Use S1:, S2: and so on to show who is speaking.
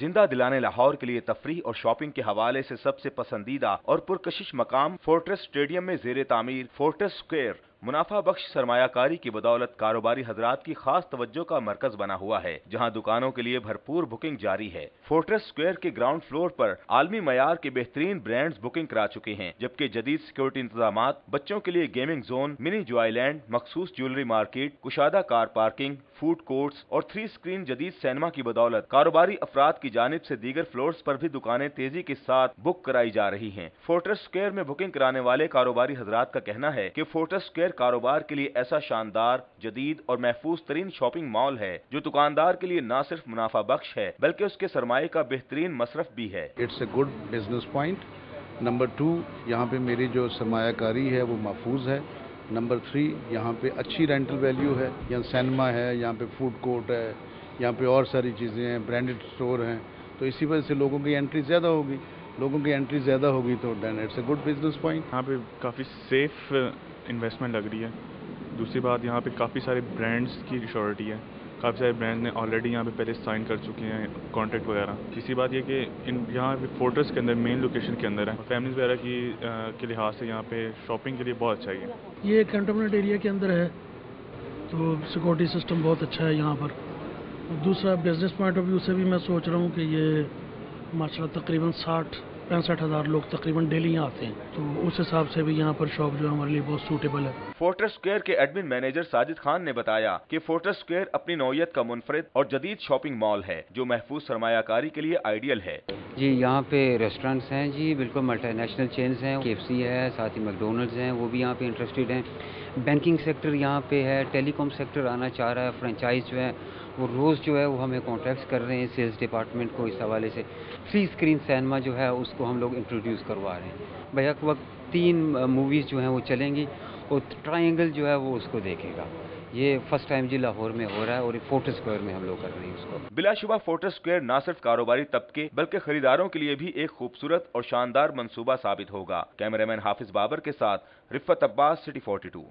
S1: ज़िंदा दिलाने लाहौर के लिए तफरी और शॉपिंग के हवाले से सबसे पसंदीदा और पुरकशिश मकाम फोर्ट्रेस स्टेडियम में जेर तामीर फोर्ट्रेस स्क्वेयर मुनाफा बख्श सरमायाकारी की बदौलत कारोबारी हजरात की खास तवज्जो का मरकज बना हुआ है, जहाँ दुकानों के लिए भरपूर बुकिंग जारी है। फोर्ट्रेस स्क्वायर के ग्राउंड फ्लोर पर आलमी मैार के बेहतरीन ब्रांड्स बुकिंग करा चुके हैं, जबकि जदीद सिक्योरिटी इंतज़ाम बच्चों के लिए गेमिंग जोन, मिनी ज्वाईलैंड मखसूस ज्वेलरी मार्केट, कुशादा कार पार्किंग, फ़ूड कोर्ट्स और थ्री स्क्रीन जदीद सिनेमा की बदौलत कारोबारी अफराद की जानब ऐसी दीगर फ्लोर्स पर भी दुकानें तेज़ी के साथ बुक कराई जा रही हैं। फोर्ट्रेस स्क्वायर में बुकिंग कराने वाले कारोबारी हजरात का कहना है की फोर्ट्रेस स्क्वायर कारोबार के लिए ऐसा शानदार जदीद और महफूज तरीन शॉपिंग मॉल है जो दुकानदार के लिए न सिर्फ़ मुनाफा बख्श है बल्कि उसके सरमाए का बेहतरीन मसरफ भी है।
S2: It's a good business point number two यहाँ पे मेरी जो सरमाकारी है वो महफूज है। नंबर थ्री यहाँ पे अच्छी रेंटल वैल्यू है। यहाँ सिनेमा है यहाँ पे फ़ूड कोर्ट है यहाँ पे और सारी चीज़ें हैं ब्रांडेड स्टोर हैं। तो इसी वजह से लोगों की एंट्री ज़्यादा होगी। लोगों की एंट्री ज़्यादा होगी तो then it's a good business point
S3: यहाँ पे काफ़ी सेफ़ इन्वेस्टमेंट लग रही है। दूसरी बात यहाँ पे काफ़ी सारे ब्रांड्स की श्योरिटी है। काफ़ी सारे ब्रांड ने ऑलरेडी यहाँ पे पहले साइन कर चुके हैं कॉन्ट्रैक्ट वगैरह। तीसरी बात ये कि इन यहाँ पे फोर्ट्रेस के अंदर मेन लोकेशन के अंदर है। फैमिलीज़ वगैरह की आ, के लिहाज से यहाँ पे शॉपिंग के लिए बहुत अच्छा है
S4: ये। कैंटोनमेंट एरिया के अंदर है। तो सिक्योरिटी सिस्टम बहुत अच्छा है यहाँ पर। दूसरा बिज़नेस पॉइंट ऑफ़ व्यू से भी मैं सोच रहा हूँ कि ये माशा तकरीबन साठ पैंसठ हज़ार लोग तकरीबन डेली यहाँ आते हैं। तो उस हिसाब से भी यहाँ पर शॉप जो है हमारे लिए बहुत सूटेबल है।
S1: फोर्ट्रेस स्क्वायर के एडमिन मैनेजर साजिद खान ने बताया कि फोर्ट्रेस स्क्वायर अपनी नौयत का मुनफरद और जदीद शॉपिंग मॉल है जो महफूज सरमायाकारी के लिए आइडियल है।
S5: जी यहाँ पे रेस्टोरेंट्स हैं जी बिल्कुल मल्टीनेशनल चेन्स हैं के है साथ ही मैकडोनल्ड्स हैं वो भी यहाँ पे इंटरेस्टेड हैं। बैंकिंग सेक्टर यहाँ पे है टेलीकॉम सेक्टर आना चाह रहा है फ्रेंचाइज जो है वो रोज़ जो है वो हमें कॉन्ट्रैक्ट्स कर रहे हैं सेल्स डिपार्टमेंट को इस हवाले से। थ्री स्क्रीन सिनेमा जो है उसको हम लोग इंट्रोड्यूस करवा रहे हैं। बैक वक्त तीन मूवीज़ जो हैं वो चलेंगी और ट्राइंगल जो है वो उसको देखेगा। ये फ़र्स्ट टाइम जी लाहौर में हो रहा है और फोर्ट स्क्वायर में हम लोग कर रहे हैं उसको
S1: बिलाशुबा फोर्ट स्क्वायर न सिर्फ़ कारोबारी तबके, बल्कि खरीदारों के लिए भी एक खूबसूरत और शानदार मंसूबा साबित होगा। कैमरामैन हाफिज बाबर के साथ रिफत अब्बास सिटी 42